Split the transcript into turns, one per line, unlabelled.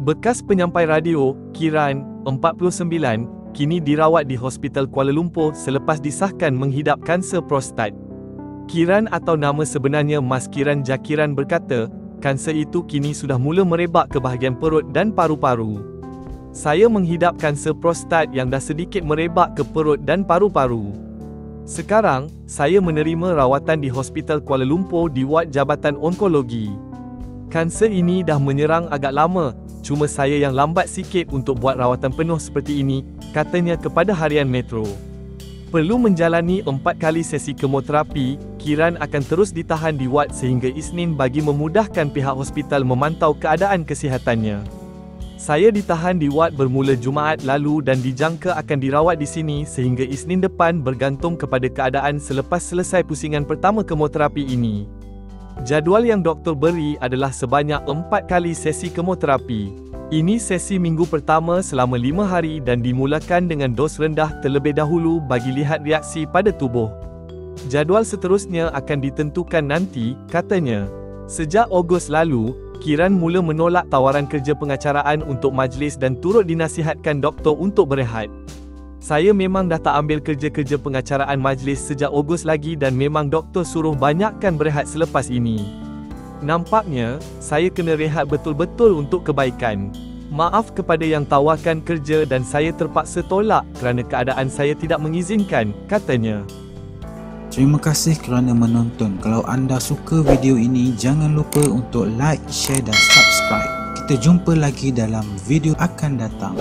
Bekas penyampai radio, Kiran, 49, kini dirawat di Hospital Kuala Lumpur selepas disahkan menghidap kanser prostat. Kiran atau nama sebenarnya Mas Kiran Jakiran berkata, kanser itu kini sudah mula merebak ke bahagian perut dan paru-paru. Saya menghidap kanser prostat yang dah sedikit merebak ke perut dan paru-paru. Sekarang, saya menerima rawatan di Hospital Kuala Lumpur di Wad Jabatan Onkologi. Kanser ini dah menyerang agak lama, cuma saya yang lambat sikit untuk buat rawatan penuh seperti ini, katanya kepada harian Metro. Perlu menjalani empat kali sesi kemoterapi, Kiran akan terus ditahan di wad sehingga Isnin bagi memudahkan pihak hospital memantau keadaan kesihatannya. Saya ditahan di wad bermula Jumaat lalu dan dijangka akan dirawat di sini sehingga Isnin depan bergantung kepada keadaan selepas selesai pusingan pertama kemoterapi ini. Jadual yang doktor beri adalah sebanyak 4 kali sesi kemoterapi. Ini sesi minggu pertama selama 5 hari dan dimulakan dengan dos rendah terlebih dahulu bagi lihat reaksi pada tubuh. Jadual seterusnya akan ditentukan nanti, katanya. Sejak Ogos lalu, Kiran mula menolak tawaran kerja pengacaraan untuk majlis dan turut dinasihatkan doktor untuk berehat. Saya memang dah tak ambil kerja-kerja pengacaraan majlis sejak Ogos lagi dan memang doktor suruh banyakkan berehat selepas ini. Nampaknya, saya kena rehat betul-betul untuk kebaikan. Maaf kepada yang tawarkan kerja dan saya terpaksa tolak kerana keadaan saya tidak mengizinkan, katanya.
Terima kasih kerana menonton. Kalau anda suka video ini, jangan lupa untuk like, share dan subscribe. Kita jumpa lagi dalam video akan datang.